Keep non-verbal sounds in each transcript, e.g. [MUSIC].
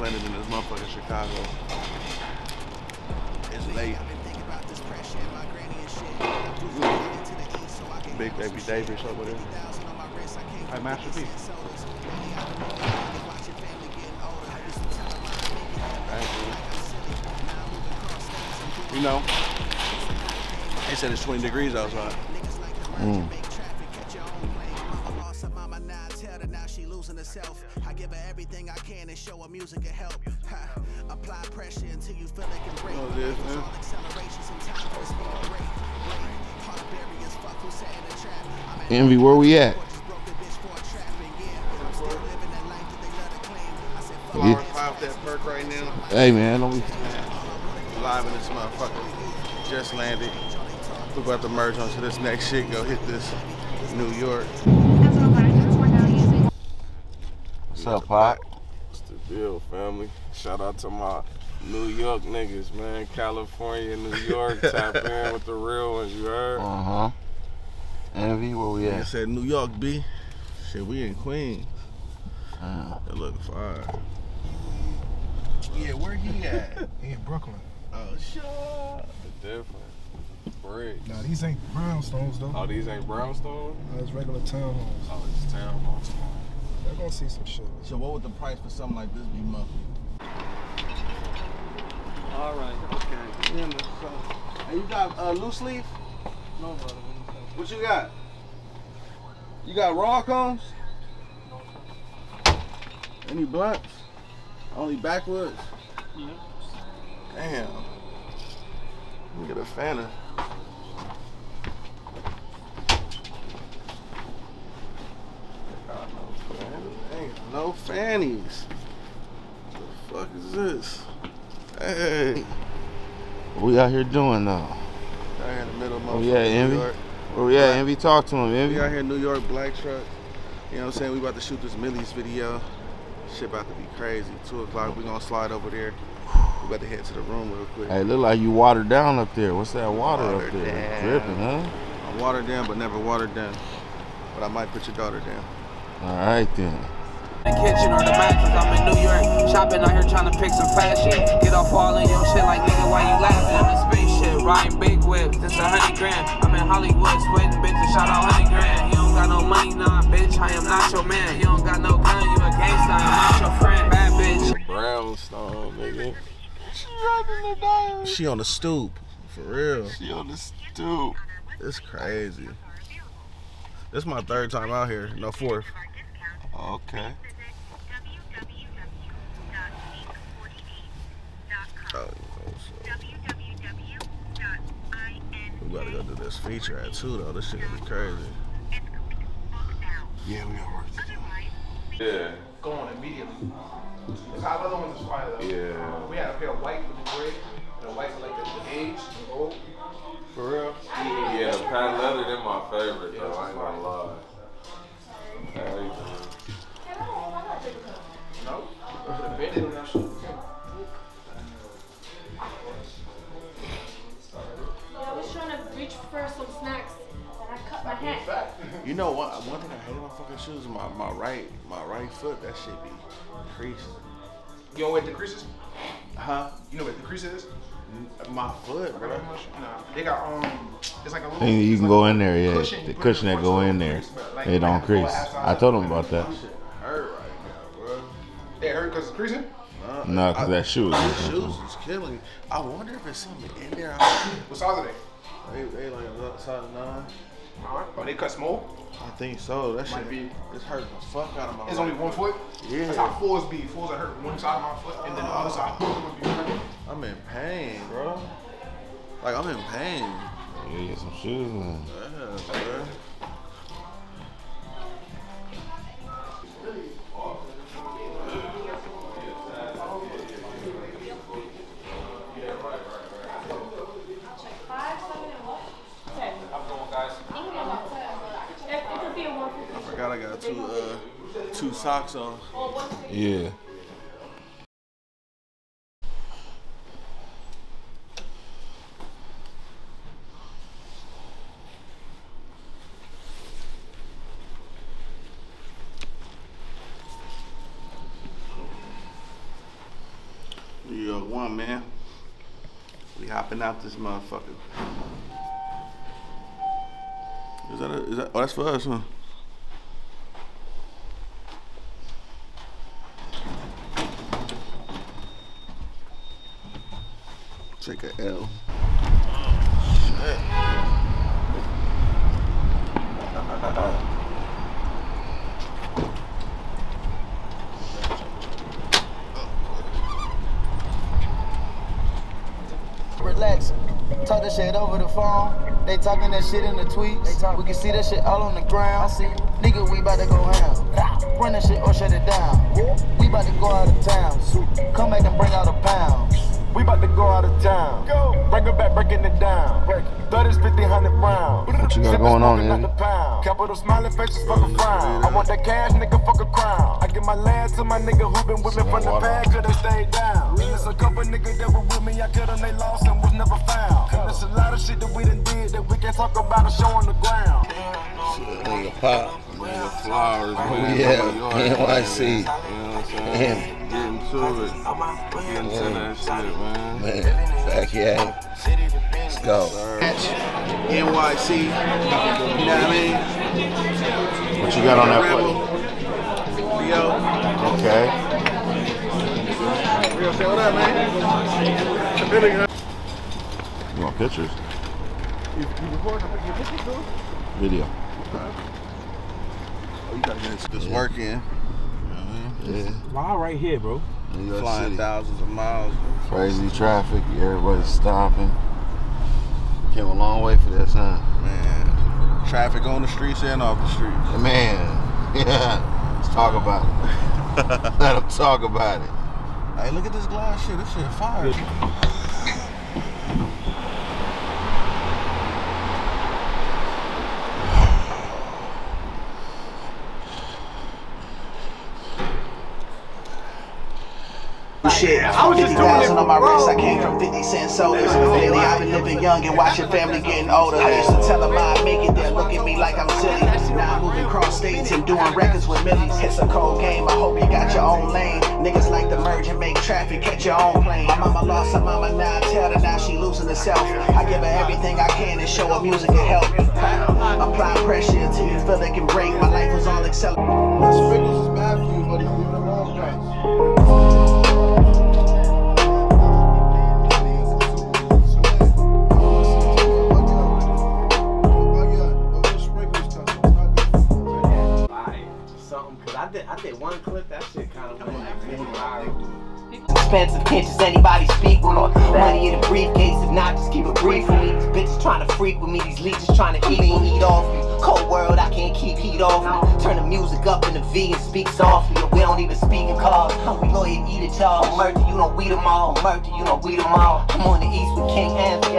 landed in this motherfucking Chicago. It's late. I've been thinking about this pressure and my granny and shit. Big baby Davis over there. Hey, Master P. Thank you. You know, they said it's 20 degrees outside. Mm. Show her music can help. Ha. Apply pressure until you feel it can break. Oh, this, man. All acceleration, sometimes for speed break. Break. Heart barriers, fuck who sat the trap. I'm Envy, where we at? just broke the bitch for a trap and yeah. I'm still living that life that they love to claim. I said, fuck Flower that perk right now. Hey man, don't be. Live in this motherfucker. Just landed. We about to merge onto this next shit. Go hit this New York. What's up, Pop? What's the deal, family? Shout out to my New York niggas, man. California, New York, [LAUGHS] tap in with the real ones, you heard? Uh huh. Envy, where we I at? said New York, B. Shit, we in Queens. Uh, It look fire. Yeah, where he at? [LAUGHS] he in Brooklyn. oh, shut The different. Bricks. Now these ain't brownstones though. Oh, these ain't brownstone? Uh, it's regular townhomes. Oh, it's townhomes. They're gonna see some shit. So what would the price for something like this be monthly? All right, okay. Yeah, man, so- Hey, you got uh, loose leaf? No, brother. What you got? You got raw cones? Any blunts? Only backwoods? Yeah. Damn. Let me get a Fanta. Got no fannies. Ain't no fannies. What The fuck is this? Hey. what we out here doing though? Out here in the middle of Oh, yeah, Envy? York. Where we at? Envy, talk to him, Envy. We out here in New York, black truck. You know what I'm saying? We about to shoot this Millyz video. Shit about to be crazy. Two o'clock, we gonna slide over there. We about to head to the room real quick. Hey, look like you watered down up there. What's that water up there? down. Dripping, huh? I'm watered down, but never watered down. But I might put your daughter down. All right then. The kitchen or the mattress, I'm in New York. Shopping out here trying to pick some fashion. Get off all in your shit like nigga, why you laughing? I'm in spaceship, riding big whips. This a hundred grand. I'm in Hollywood, sweating bitches, shout out hundred grand. You don't got no money, nah, bitch. I am not your man. You don't got no gun, you a gangster, I'm not your friend. Bad bitch. Brownstone, nigga. She on the stoop, for real. She on the stoop. It's crazy. This is my third time out here, no fourth. Okay. Oh, so we gotta go do this feature at two though. This shit gonna be crazy. Yeah, we got work to do. Yeah. Going immediately. It's how other ones is fire though. Yeah. We had a pair of white with the gray, and a white with like the, the beige and gold. For real? Yeah, the pat leather, they're my favorite, though. I ain't gonna lie. Shoes, my my right my right foot, that shit be creased. You know what the creases? Huh? You know what the crease is? My foot, bro. Nah, they got um, it's like a little. Thing that you can like go in there, yeah. cushion The cushion that go in there, crease, like, it don't have to go crease. I told him about that. Hurt right now, bro. They hurt because it's creasing. Uh, No, 'cause I- that shoe is Those shoes is killing. me. I wonder if it's something in there. What size are they? They, they like a size nine. Oh, they cut small. I think so. That Might shit be. It's hurting the fuck out of my. It's right only one foot. Yeah. That's how fours be. Fours are hurt one side of my foot, and then the other side would be hurt. I'm in pain, bro. Like I'm in pain. Yeah, get some shoes, man. Yeah, socks on. Or one fifty. Yeah. one, man. We hopping out this motherfucker. Is that, a, is that, oh, that's for us, huh? Take a L. Relax. Talk that shit over the phone. They talking that shit in the tweets. We can see that shit all on the ground. I see. Nigga, we about to go ham. Run that shit or shut it down. We about to go out of town. Come back and bring out a pound. We about to go out of town. Go. Bring it back, breaking it down. Break it. 30s, 50, 100 rounds. What you got going on, Smoking out pound. Capital smiling faces, fuck a frown. I want that cash, nigga, fuck a crown. I give my land to my nigga who been with me from the past, cause they stayed down. There's a couple niggas that were with me, I killed them, they lost and was never found. And there's a lot of shit that we done did that we can't talk about or show on the ground. Nigga pop. Nigga, flowers, oh, man. Yeah, NYC. [LAUGHS] You know what I'm saying? Getting to it. Getting to that shit, man. Man, backyard. Let's go. NYC. You know what I mean? What you got on that Rebel. plate? Leo. Okay. Rio, say what up, man? Really good. You want pictures? You, you recording? Your picture too? Video. Oh, you gotta get this work Mm-hmm. in. Yeah. Wow, right here, bro. New York Flying City. thousands of miles. Crazy traffic. Everybody's stopping. Came a long way for this, huh? Man, traffic on the streets and off the streets. Man, [LAUGHS] yeah. Let's talk about it. [LAUGHS] Let them talk about it. Hey, look at this glass shit. This shit fire. Shit, I was just doing on my wrist. I came from 50 cent sodas. Lately, I've been living young and watching family getting older. I used to tell them I'd make it. They look at me like I'm silly. Now I'm moving cross states and doing records with Millyz. It's a cold game. I hope you got your own lane. Niggas like to merge and make traffic. Catch your own plane. My mama lost her mama. Now I tell her now she losing herself. I give her everything I can and show her music can help. Apply pressure until you feel it can break. My life was all accelerated. Y'all murder you don't weed them all murder you don't weed them all I'm on the east with King Envy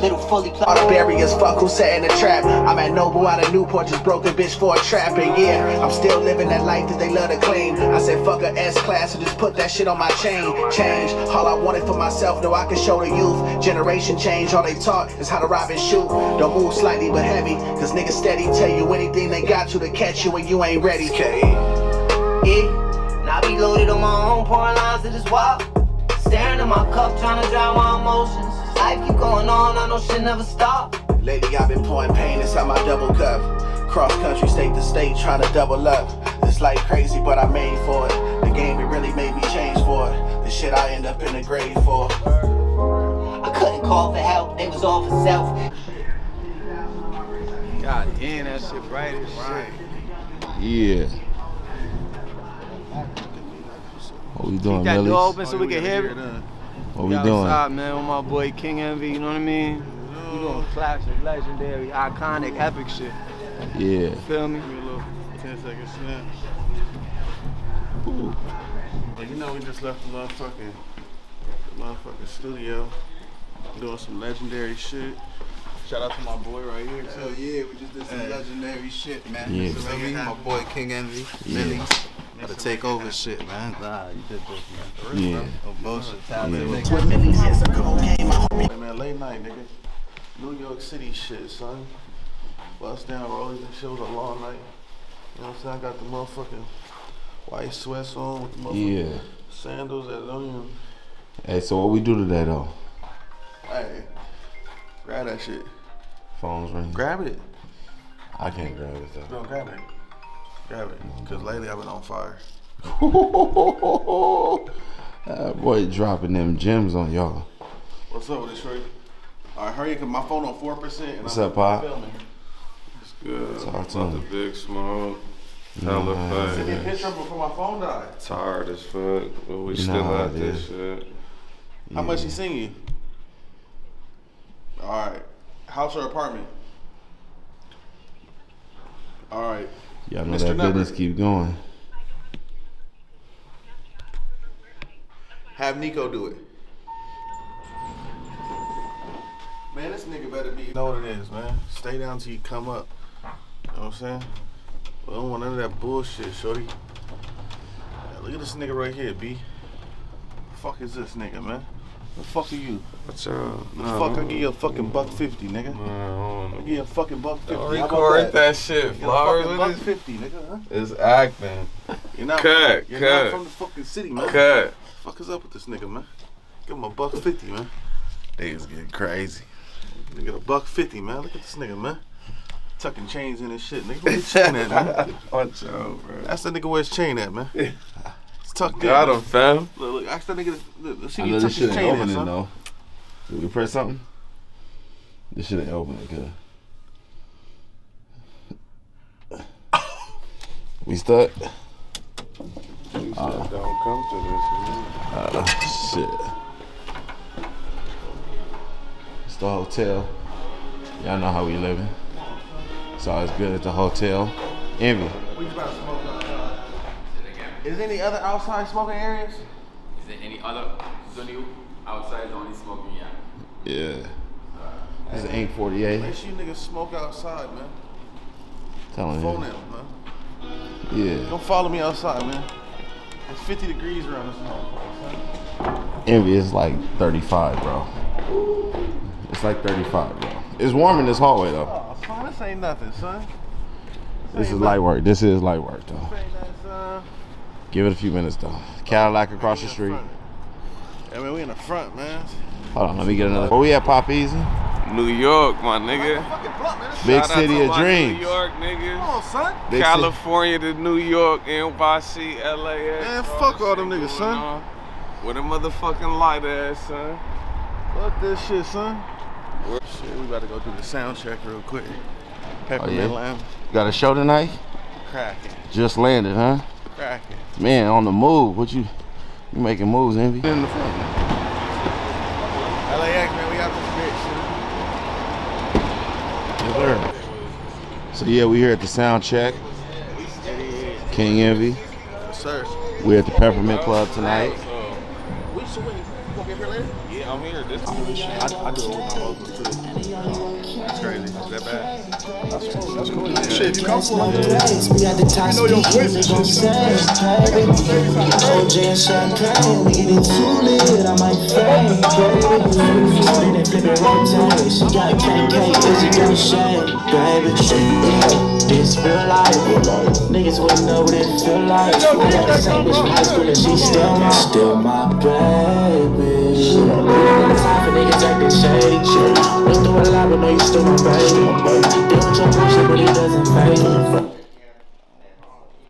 little fully All the barriers, fuck who set in the trap. I'm at Noble out of Newport, just broke a bitch for a trap. And yeah, I'm still living that life that they love to claim. I said fuck a S class and just put that shit on my chain. Change, all I wanted for myself, know I can show the youth. Generation change, all they taught is how to rob and shoot. Don't move slightly but heavy, cause niggas steady tell you anything they got you to catch you when you ain't ready. Okay. Yeah, I be loaded on my own, pouring lines to this wild. Staring at my cup, trying to drown my emotions. Life keep going on, I know shit never stop. Lately I've been pouring pain inside my double cup. Cross country, state to state, trying to double up. This life crazy, but I made for it. The game, it really made me change for it. The shit I end up in the grave for. I couldn't call for help, they was all for self. God damn, that shit bright as shit. Yeah. What we doing, Keep that door Millyz? open so we can hear it. What we doing? Outside, man, with my boy King Envy, you know what I mean? We doing classic, legendary, iconic, epic shit. Yeah. Feel me? Give me a little 10 second snap. Well, you know, we just left the motherfucking, the motherfucking studio doing some legendary shit. Shout out to my boy right here. Hell yeah, we just did some legendary shit, man. Yeah. You feel me? My boy King Envy, Yeah. Millyz. Gotta take over shit, man. Nah, you did this, man. Yeah. No bullshit. Yeah. With Millyz, it's a cold game. I hope you Hey, man, late night, nigga. New York City shit, son. Bust down rollies and shit was a long night. You know what I'm saying? I got the motherfucking white sweats on with the motherfucking Yeah. sandals that don't even Hey, so what we do today though? Hey, grab that shit. Phones ring. Grab it. I can't grab it though. No, grab it. Grab it. Cause lately I've been on fire. [LAUGHS] that boy dropping them gems on y'all. What's up with this shorty? All right, hurry up, cause my phone on four percent. What's up, Pop? Filming. It's good. Talk to About him. the big smoke. Hella Nah, Send me a fun. picture before my phone died. Tired as fuck, but we You still know how this shit. How much he sing you? All right, house or apartment? All right. Y'all know Mr. that Number. business keep going. Have Nico do it. Man, this nigga better be. You know what it is, man. Stay down till you come up. You know what I'm saying? We don't want none of that bullshit, shorty. Yeah, look at this nigga right here, B. fuck is this nigga, man? The fuck are you? What's up? The fuck, I give you a fucking buck fifty, nigga. No, I give you a fucking buck fifty. Don't How about record that shit, Get a Flowers. fucking What buck is- fifty, nigga, huh? It's acting. You're not, Cut, you're cut. not from the fucking city, man. Cut. Fuck is up with this nigga, man? Give him a buck fifty, man. Niggas getting crazy. Nigga, a buck fifty, man. Look at this nigga, man. Tucking chains in his shit, nigga. Where his chain at, man? [LAUGHS] Watch out, bro. That's the nigga where his chain at, man. [LAUGHS] It's tucked in. Got man. him, fam. Look, look, ask that nigga. to- Look, see I where know he tuck this his shit chain ain't in, opening son. though. Did we press something? This shit ain't opening, cuz. We stuck? You said don't come to this. man. Uh, shit. It's the hotel. Y'all know how we living. It's always good at the hotel. Envy. Is there any other outside smoking areas? Is there any other zone outside the only smoking yeah? Yeah. This is Ink 48. Make sure you niggas smoke outside, man. Telling Phone you. them, man. Yeah. Don't follow me outside, man. It's 50 degrees around this motherfucker. Envy is like 35, bro. It's like 35, bro. It's warm in this hallway though. Oh, son, this ain't nothing, son. This is light work. This is light work though. This ain't nothing, son. Give it a few minutes though. Cadillac across the street. I mean, we in the front, man. Hold on, let me get another. Where we at, Pop Easy? New York, my nigga. Big Shout city of dreams. New York niggas. Come on, son. Big California to New York, NYC, LAX. Man, fuck all them niggas, son. With a motherfucking light ass, son. Fuck this shit, son. Shit, we about to go through the sound check real quick. Oh, yeah? lamb. Got a show tonight? Cracking. Just landed, huh? Cracking. Man, on the move. What you you making moves, Envy? In the front. LAX, man, we out this bitch, Yes, sir. So yeah, we here at the sound check. King Envy. Yes, sir. We're at the Peppermint Club tonight. We should win. You gonna get here later? Yeah, I'm here. This I, I do it with my local too. That's crazy. Is that bad? That's cool. That's cool. Shit, you comfortable? We got the top know your voice is OJ and champagne, we get it too lit, I might faint, baby. It, flip it, rotate. She got a KK, is it gon' shake, baby? Yeah, this real life. Niggas wouldn't know what it feel like. We got the same bitch from high school and she still my, still my baby. Niggas acting shady. Went through a lot, but know you still my baby. With your bullshit, but it doesn't fade.